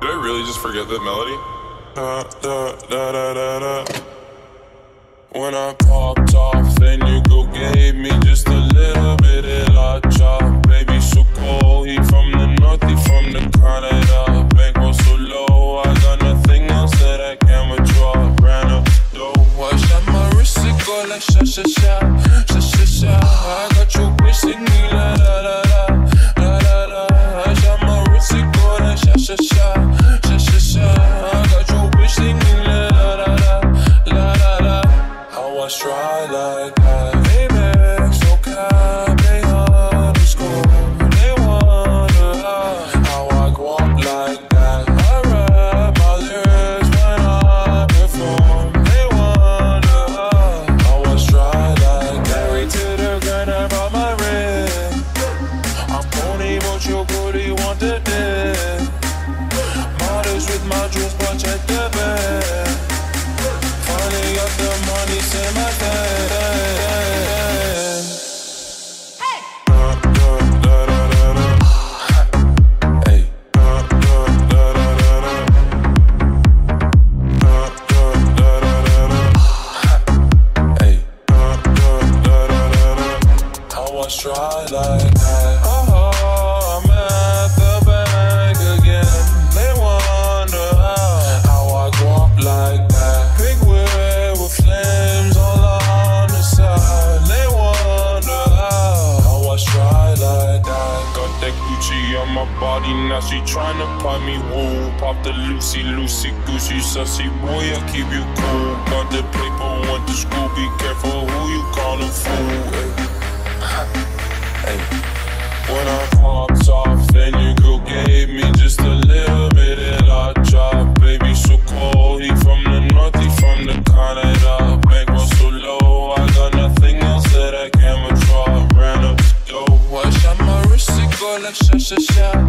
Did I really just forget that melody? Da, da, da, da, da, da. When I popped off, then you go gave me just a little bit of la chop. Baby, so cold, he from the north, he from the Canada. Bankroll so low, I got nothing else that I can withdraw. Ran up the dough, I shot my wrist, it go like sha, sha sha try like try like that. Oh, I'm at the bank again. They wonder how, I go up like that. Big wheel with flames all on the side. They wonder how, I try like that. Got that Gucci on my body, now she tryna pop me woo. Pop the Lucy, Lucy, Gucci, sussy boy, I keep you cool. Got the paper, went to school, be careful who you call a fool. Hey. When I popped off, then your girl gave me just a little bit of la chop. Baby, so cold, he from the north, from the Canada. Bankroll so low, I got nothing else that I can withdraw. Ran up the dough, I shot my wrist, it go like sha sha sha.